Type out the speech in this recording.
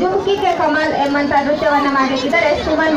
ಜುಮ್ಕಿ ಕಮಲ್ ಎಂಬಂತ ನೃತ್ಯವನ್ನ ಮಾಡಲಿದ್ದಾರೆ ಸುಮನ್